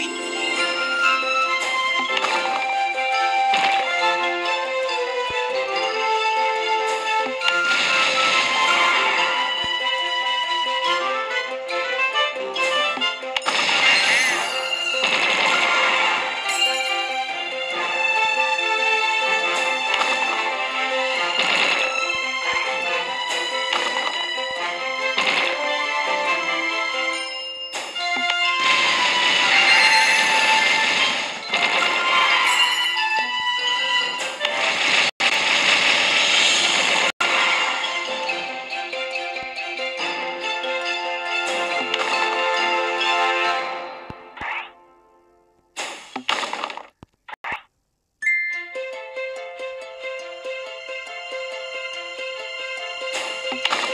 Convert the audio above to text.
point Bye.